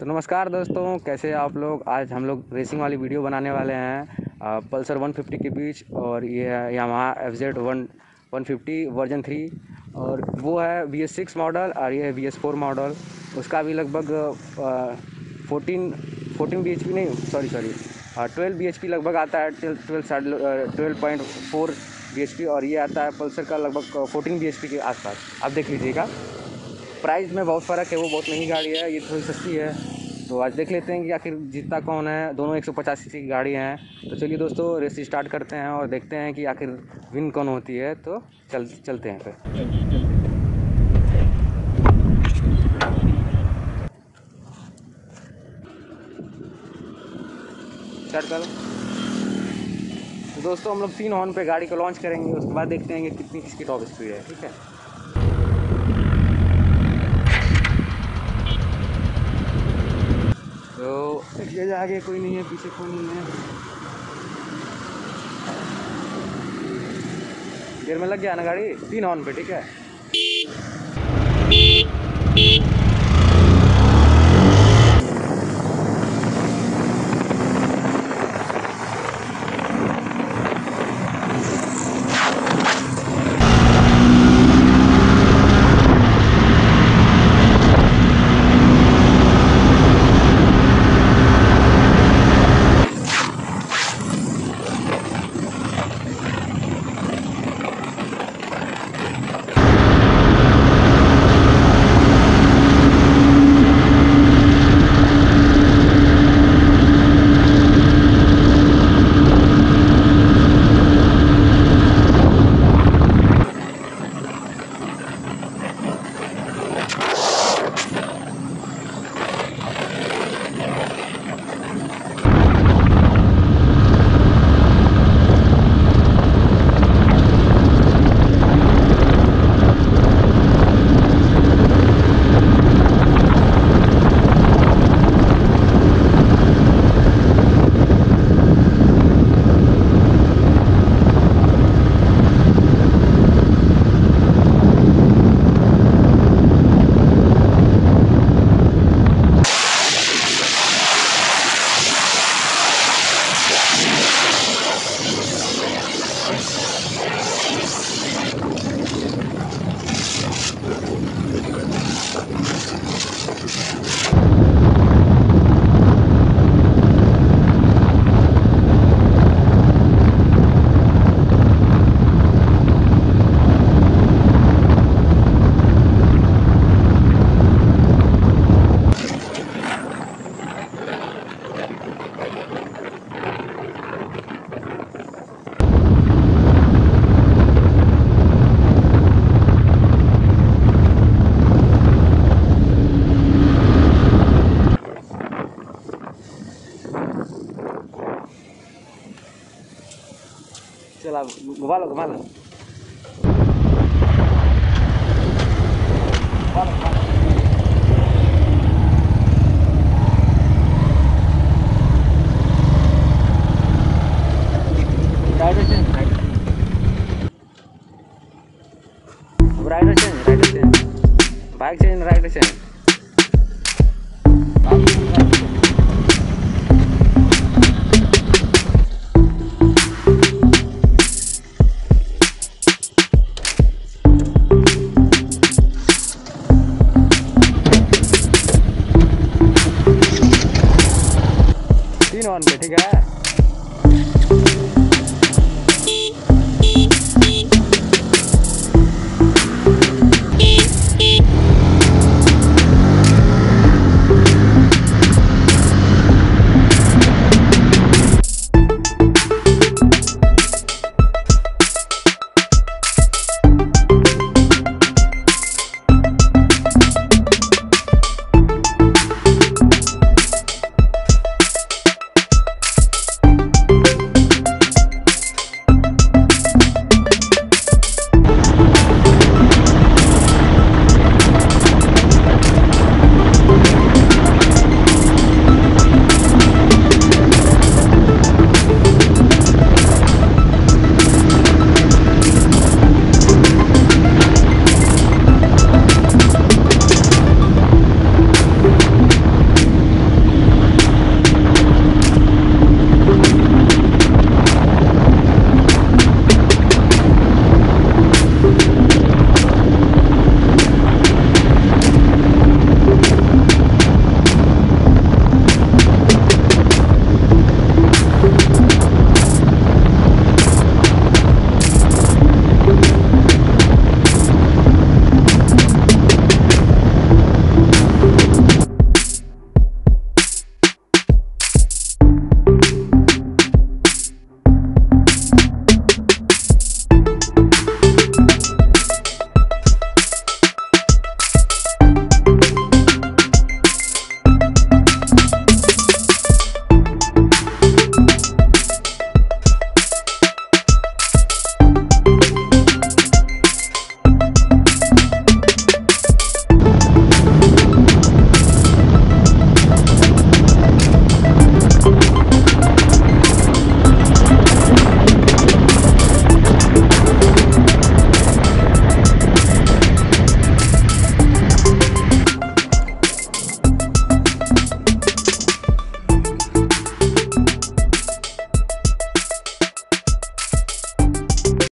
तो नमस्कार दोस्तों, कैसे आप लोग? आज हम लोग रेसिंग वाली वीडियो बनाने वाले हैं। पल्सर 150 के बीच और ये है F Z one one version three और वो है वी एस सिक्स मॉडल और ये है वी एस फोर मॉडल उसका भी लगभग fourteen fourteen B H P नहीं sorry sorry twelve B H P लगभग आता है twelve twelve point four B H P और ये आता है पल्सर का लगभग फोर्टीन बी एच पी के आसपास। आप देख लीजिएगा। प्राइस में बहुत फ़र्क है, वो बहुत महँगी गाड़ी है, ये थोड़ी सस्ती है। तो आज देख लेते हैं कि आखिर जीतता कौन है। दोनों एक सौ पचास की गाड़ी हैं। तो चलिए दोस्तों रेस स्टार्ट करते हैं और देखते हैं कि आखिर विन कौन होती है। तो चल, चलते हैं फिर। तो दोस्तों, हम लोग तीन हॉर्न पे गाड़ी को लॉन्च करेंगे, उसके बाद देखते हैं कि कितनी किसकी टॉप स्पीड है, ठीक है तो ये आगे कोई नहीं है, पीछे कोई नहीं है। देर में लग गया ना गाड़ी? तीन हॉर्न पे, ठीक है? घुमा लो घुमा लो rider change rider change rider change bike change rider change तीन ऑन पे ठीक है